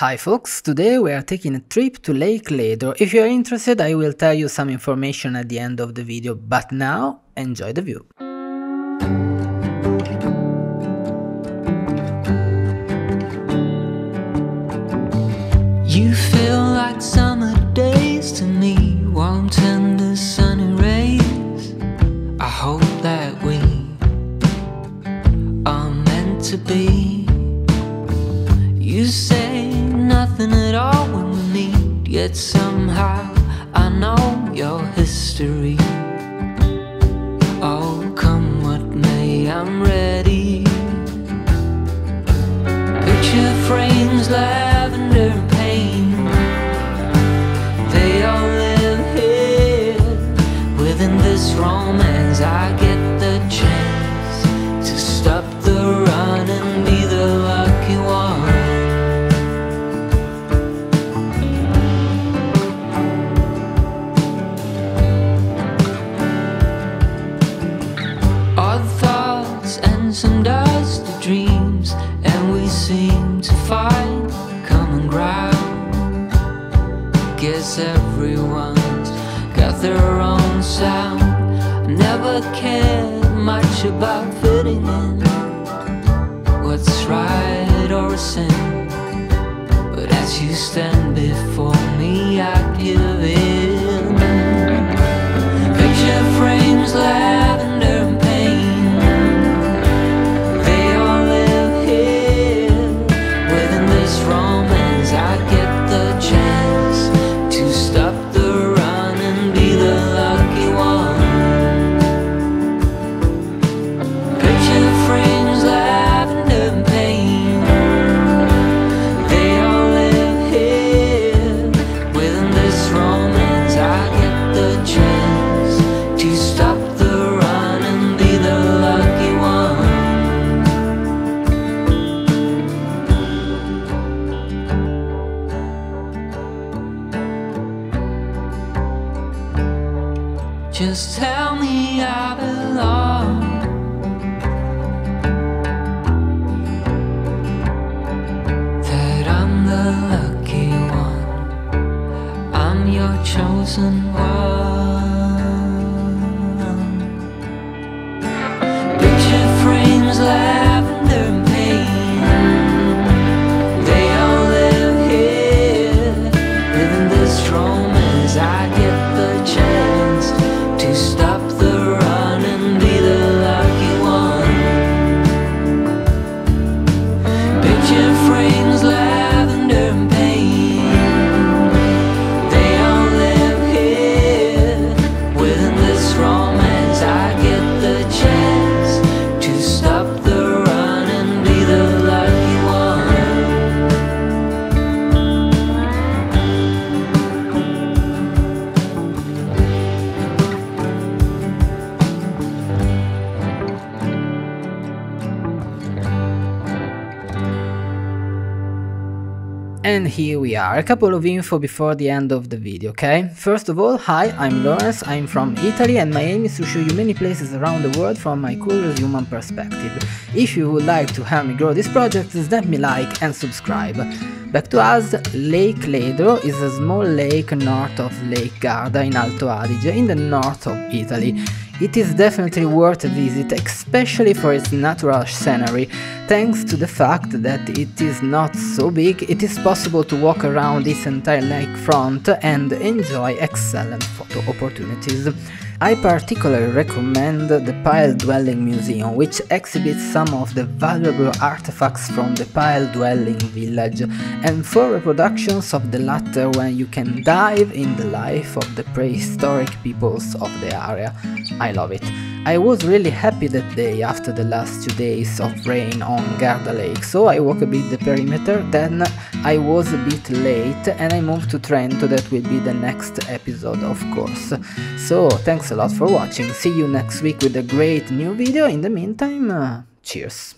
Hi folks, today we are taking a trip to Lake Ledro. If you are interested I will tell you some information at the end of the video, but now enjoy the view. You feel like summer days to me, warm yet somehow I know your history. Oh, come what may, I'm ready. Picture frames, lavender pain. They all live here within this romance. I get Odd thoughts and some dusty dreams, and we seem to find common ground. Guess everyone's got their own sound. Never cared much about fitting in, what's right or a sin. But as you stand before me, I give Just tell me I belong. That I'm the lucky one. I'm your chosen one. And here we are, a couple of info before the end of the video, okay? First of all, hi, I'm Lawrence, I'm from Italy and my aim is to show you many places around the world from my curious human perspective. If you would like to help me grow this project, just let me like and subscribe. Back to us, Lake Ledro is a small lake north of Lake Garda in Alto Adige, in the north of Italy. It is definitely worth a visit, especially for its natural scenery. Thanks to the fact that it is not so big, it is possible to walk around its entire lakefront and enjoy excellent photo opportunities. I particularly recommend the Pile Dwelling Museum, which exhibits some of the valuable artifacts from the Pile Dwelling village, and four reproductions of the latter when you can dive in the life of the prehistoric peoples of the area. I love it. I was really happy that day after the last two days of rain on Garda Lake, so I walked a bit the perimeter, then I was a bit late and I moved to Trento, that will be the next episode of course. So thanks a lot for watching, see you next week with a great new video, in the meantime, uh, cheers!